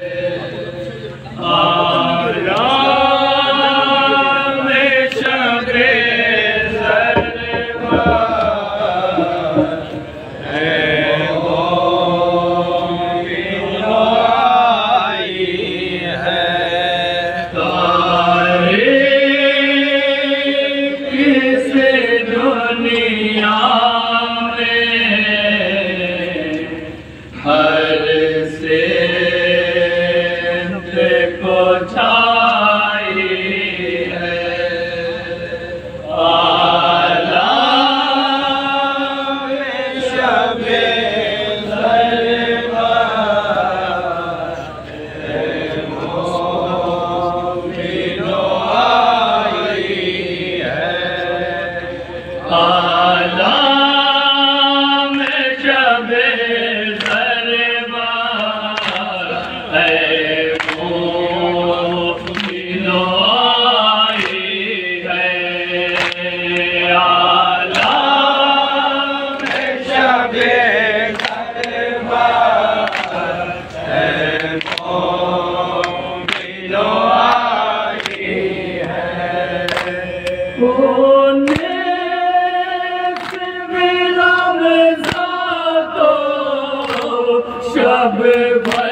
Uh, সবে ভাই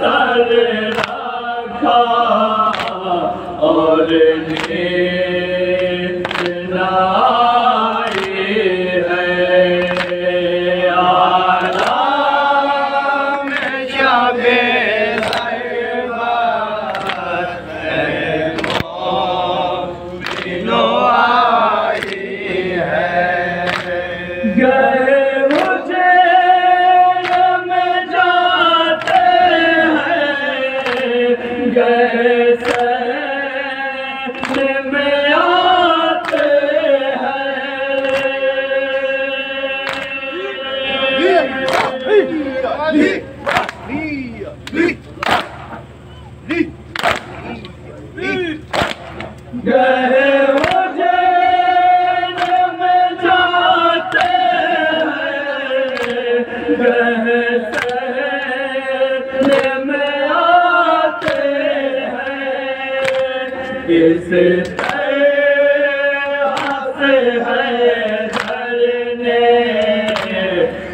سر رکھا اور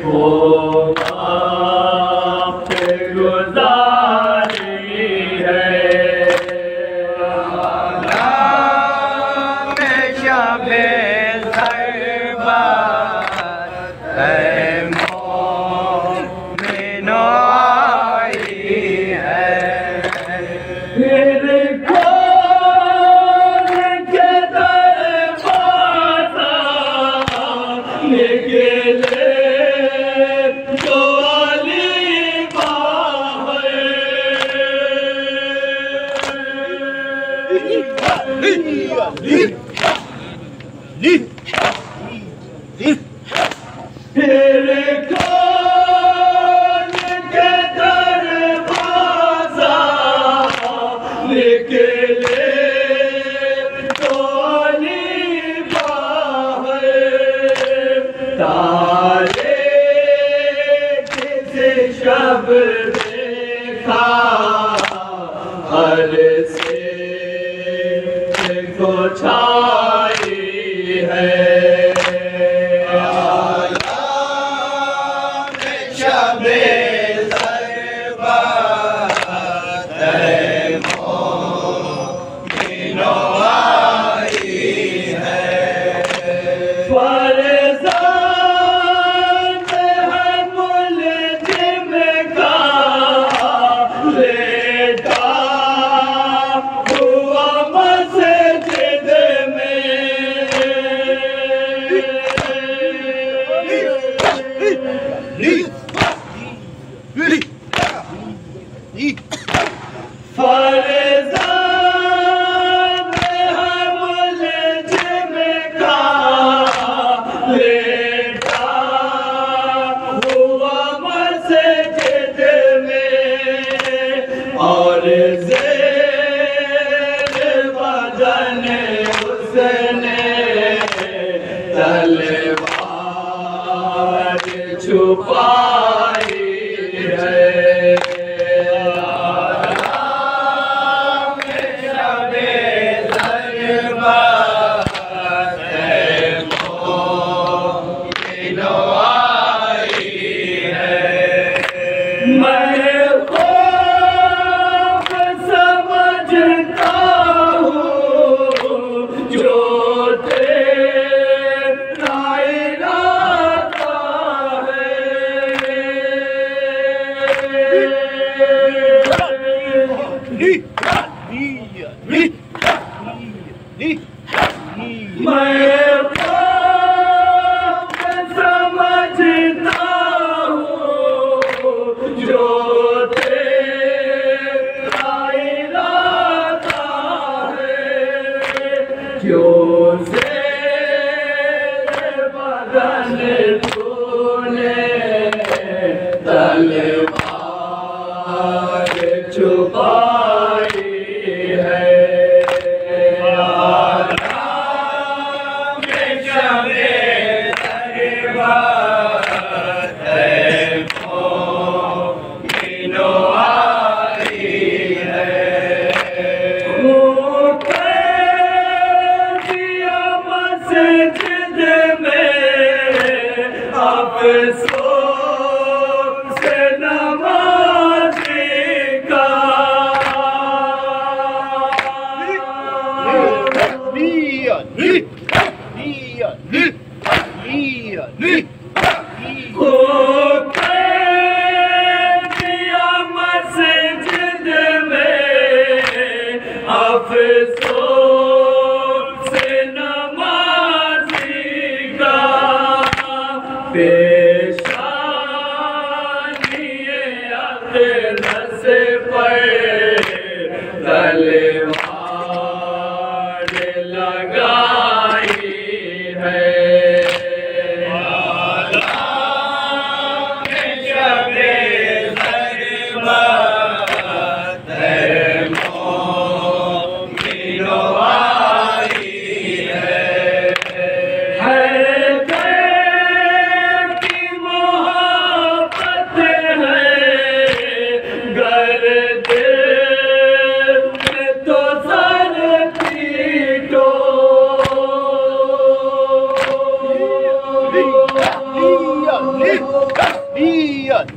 Oh. نی پا تارے شا te eh, 你。Joseph. میں آپ سو سے نمل نیل نیل Amen.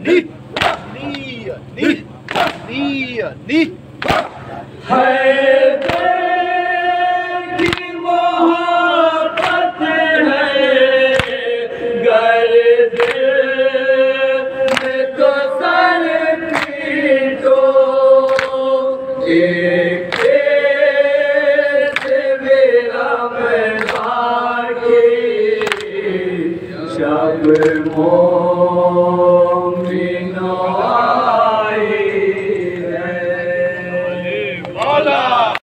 نی ن ہےتھ ہیں گر دے تو